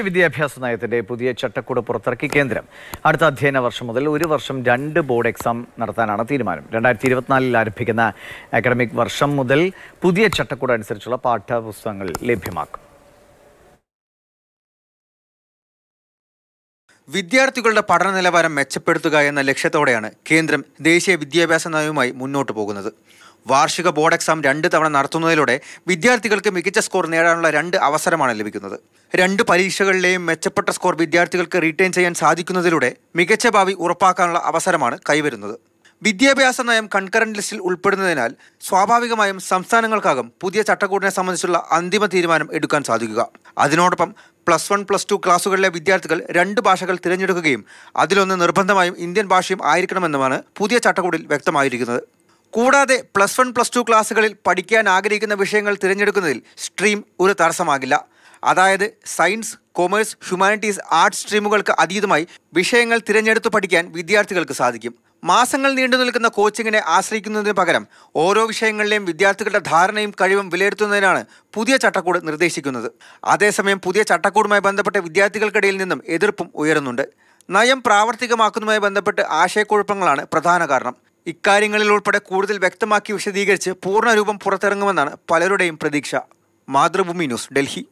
വിദ്യാഭ്യാസ നയത്തിന്റെ പുതിയ ചട്ടക്കൂട് പുറത്തിറക്കി കേന്ദ്രം. അടുത്ത അധ്യയന വർഷം മുതൽ ഒരു വർഷം രണ്ട് ബോർഡ് എക്സാം നടത്താനാണ് തീരുമാനം. രണ്ടായിരത്തി ഇരുപത്തിനാലിൽ ആരംഭിക്കുന്ന അക്കാഡമിക് വർഷം മുതൽ പുതിയ ചട്ടക്കൂട് അനുസരിച്ചുള്ള പാഠപുസ്തകങ്ങൾ ലഭ്യമാക്കും. വിദ്യാർത്ഥികളുടെ പഠന നിലവാരം മെച്ചപ്പെടുത്തുക എന്ന ലക്ഷ്യത്തോടെയാണ് കേന്ദ്രം ദേശീയ വിദ്യാഭ്യാസ നയവുമായി മുന്നോട്ട് പോകുന്നത്. വാർഷിക ബോർഡ് എക്സാം രണ്ട് തവണ നടത്തുന്നതിലൂടെ വിദ്യാർത്ഥികൾക്ക് മികച്ച സ്കോർ നേടാനുള്ള രണ്ട് അവസരമാണ് ലഭിക്കുന്നത്. രണ്ട് പരീക്ഷകളിലെയും മെച്ചപ്പെട്ട സ്കോർ വിദ്യാർത്ഥികൾക്ക് റീറ്റെയിൻ ചെയ്യാൻ സാധിക്കുന്നതിലൂടെ മികച്ച ഭാവി ഉറപ്പാക്കാനുള്ള അവസരമാണ് കൈവരുന്നത്. വിദ്യാഭ്യാസ നയം കൺകറന്റ് ലിസ്റ്റിൽ ഉൾപ്പെടുന്നതിനാൽ സ്വാഭാവികമായും സംസ്ഥാനങ്ങൾക്കാകും പുതിയ ചട്ടക്കൂടിനെ സംബന്ധിച്ചുള്ള അന്തിമ തീരുമാനം എടുക്കാൻ സാധിക്കുക. അതിനോടൊപ്പം പ്ലസ് വൺ പ്ലസ് ടു ക്ലാസ്സുകളിലെ വിദ്യാർത്ഥികൾ രണ്ട് ഭാഷകൾ തിരഞ്ഞെടുക്കുകയും അതിലൊന്ന് നിർബന്ധമായും ഇന്ത്യൻ ഭാഷയും ആയിരിക്കണമെന്നുമാണ് പുതിയ ചട്ടക്കൂടിൽ വ്യക്തമായിരിക്കുന്നത്. കൂടാതെ പ്ലസ് വൺ പ്ലസ് ടു ക്ലാസ്സുകളിൽ പഠിക്കാൻ ആഗ്രഹിക്കുന്ന വിഷയങ്ങൾ തിരഞ്ഞെടുക്കുന്നതിൽ സ്ട്രീം ഒരു തടസ്സമാകില്ല. അതായത് സയൻസ് കൊമേഴ്സ് ഹ്യൂമാനിറ്റീസ് ആർട്സ് സ്ട്രീമുകൾക്ക് അതീതമായി വിഷയങ്ങൾ തിരഞ്ഞെടുത്ത് പഠിക്കാൻ വിദ്യാർത്ഥികൾക്ക് സാധിക്കും. മാസങ്ങൾ നീണ്ടു നിൽക്കുന്ന കോച്ചിങ്ങിനെ ആശ്രയിക്കുന്നതിന് പകരം ഓരോ വിഷയങ്ങളിലെയും വിദ്യാർത്ഥികളുടെ ധാരണയും കഴിവും വിലയിരുത്തുന്നതിനാണ് പുതിയ ചട്ടക്കൂട് നിർദ്ദേശിക്കുന്നത്. അതേസമയം പുതിയ ചട്ടക്കൂടുമായി ബന്ധപ്പെട്ട വിദ്യാർത്ഥികൾക്കിടയിൽ നിന്നും എതിർപ്പും ഉയരുന്നുണ്ട്. നയം പ്രാവർത്തികമാക്കുന്നതുമായി ബന്ധപ്പെട്ട് ആശയക്കുഴപ്പങ്ങളാണ് പ്രധാന കാരണം. ഇക്കാര്യങ്ങളിൽ ഉൾപ്പെടെ കൂടുതൽ വ്യക്തമാക്കി വിശദീകരിച്ച് പൂർണരൂപം പുറത്തിറങ്ങുമെന്നാണ് പലരുടെയും പ്രതീക്ഷ. മാതൃഭൂമി ന്യൂസ് ഡൽഹി.